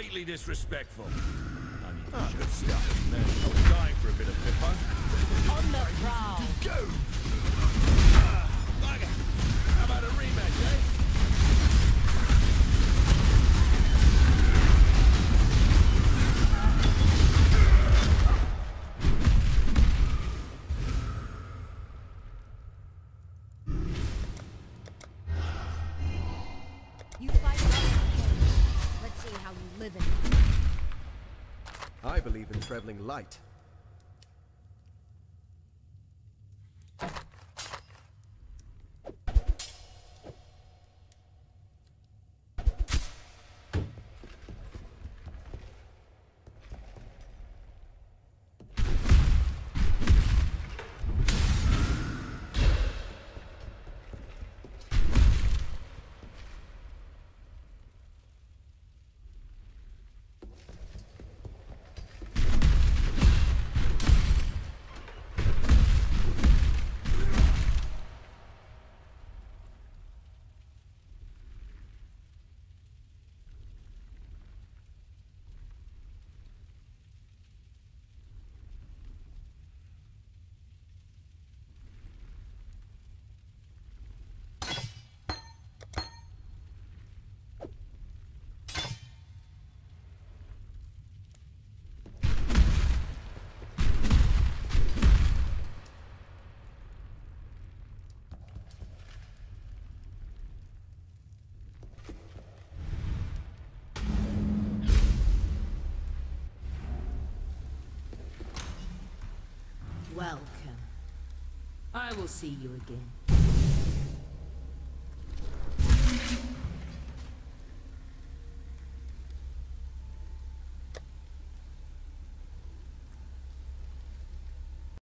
completely disrespectful. I Ah, show good stuff. men. I was dying for a bit of pippa. On the prowl. Go! Bugger! How about a rematch, eh? It. I believe in traveling light. Welcome. I will see you again.